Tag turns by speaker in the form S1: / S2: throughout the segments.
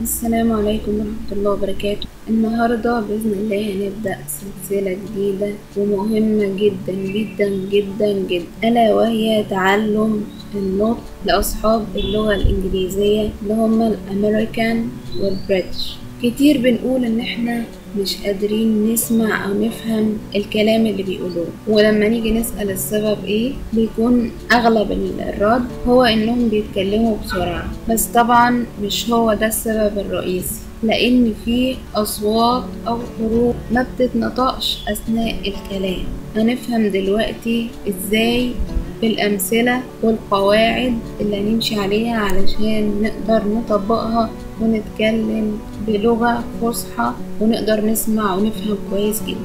S1: السلام عليكم ورحمة الله وبركاته. النهاردة بإذن الله هنبدأ سلسلة جديدة ومهمة جدا جدا جدا جدا. ألا وهي تعلم النطق لأصحاب اللغة الإنجليزية اللي هم الأمريكان والبريتش. كتير بنقول إن إحنا مش قادرين نسمع أو نفهم الكلام اللي بيقولوه. ولما نيجي نسأل السبب إيه بيكون أغلب الرد هو إنهم بيتكلموا بسرعة. بس طبعا مش هو ده السبب الرئيسي لأن في أصوات أو حروف ما بتتنطقش أثناء الكلام. هنفهم دلوقتي إزاي بالأمثلة والقواعد اللي هنمشي عليها علشان نقدر نطبقها ونتكلم بلغة فصحى ونقدر نسمع ونفهم كويس جدا.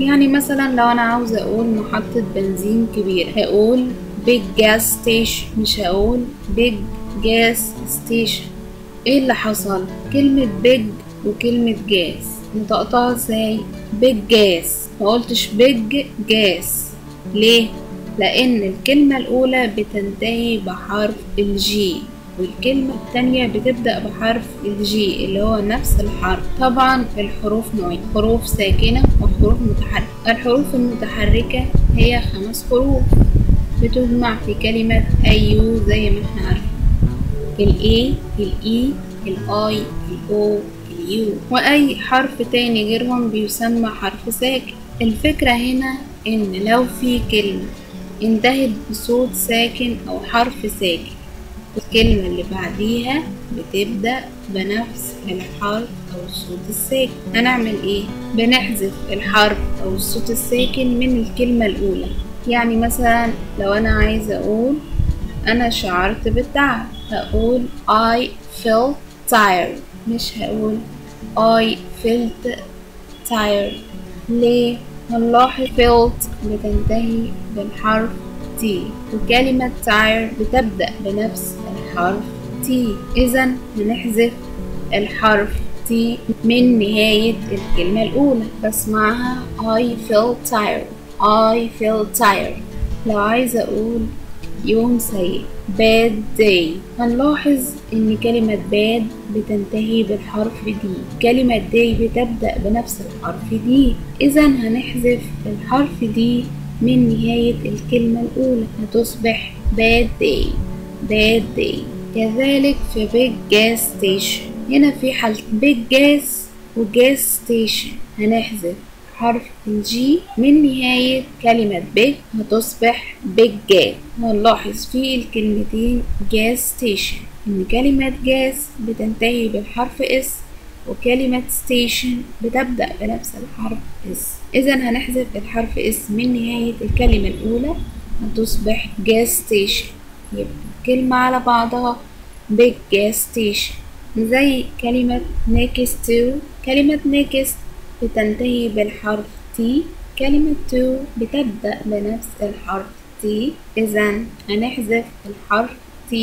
S1: يعني مثلا لو أنا عاوزة أقول محطة بنزين كبيرة هقول big gas station مش هقول big gas station. إيه اللي حصل؟ كلمة big وكلمة gas. نطقتها إزاي؟ big gas. ما قلتش big gas. ليه؟ لأن الكلمة الأولى بتنتهي بحرف الجي والكلمة التانية بتبدأ بحرف الجي اللي هو نفس الحرف. طبعا الحروف نوعين حروف ساكنة وحروف متحركة. الحروف المتحركة هي خمس حروف بتجمع في كلمة أيو زي ما إحنا عارفين. ال A ال E ال I ال O ال U. وأي حرف تاني غيرهم بيسمى حرف ساكن. الفكرة هنا إن لو في كلمة انتهت بصوت ساكن أو حرف ساكن. الكلمة اللي بعديها بتبدأ بنفس الحرف أو الصوت الساكن. هنعمل إيه؟ بنحذف الحرف أو الصوت الساكن من الكلمة الأولى. يعني مثلا لو أنا عايزة أقول أنا شعرت بالتعب هقول I felt tired. مش هقول I felt tired. ليه؟ Felt بتنتهي بالحرف T. وكلمة tired بتبدأ بنفس الحرف T. إذا هنحذف الحرف T من نهاية الكلمة الأولى. بسمعها I feel tired. I feel tired. لو عايزة أقول يوم سيء. Bad day. هنلاحظ إن كلمة bad بتنتهي بالحرف دي كلمة day بتبدأ بنفس الحرف دي اذا هنحذف الحرف دي من نهاية الكلمة الأولى. هتصبح bad day. Bad day. كذلك في big gas station. هنا في حالة big gas و gas station. هنحذف. حرف الجي من نهاية كلمة big هتصبح big gas هنلاحظ في الكلمتين gas station. إن كلمة gas بتنتهي بالحرف s وكلمة station بتبدأ بنفس الحرف s. إذا هنحذف الحرف s من نهاية الكلمة الأولى هتصبح gas station. يبقى كلمة على بعضها big gas station. زي كلمة next to. كلمة next بتنتهي بالحرف T. كلمة to بتبدأ بنفس الحرف T. إذا هنحذف الحرف T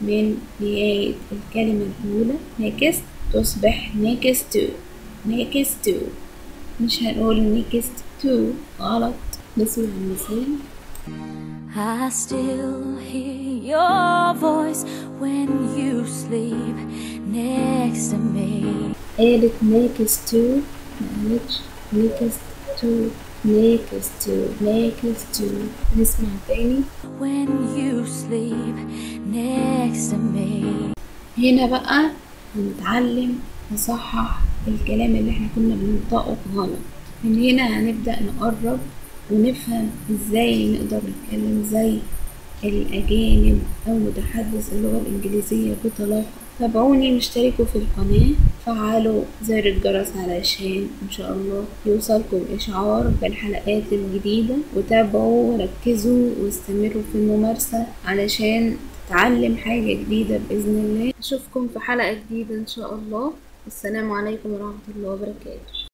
S1: من نهاية الكلمة الأولى. Next تصبح next. To next. to مش هنقول next to. غلط. نسمع المثال
S2: I still hear your voice when you sleep next to me.
S1: قالت next to. معلش next to next to next to. نسمع تاني
S2: When you sleep next to me.
S1: هنا بقى هنتعلم نصحح الكلام اللي إحنا كنا بننطقه غلط. من هنا هنبدأ نقرب ونفهم إزاي نقدر نتكلم زي الأجانب أو متحدث اللغة الإنجليزية بطلاقة. تابعوني واشتركوا في القناة. فعلوا زر الجرس علشان إن شاء الله يوصلكم إشعار بالحلقات الجديدة. وتابعوا وركزوا واستمروا في الممارسة علشان تتعلم حاجة جديدة بإذن الله. أشوفكم في حلقة جديدة إن شاء الله. السلام عليكم ورحمة الله وبركاته.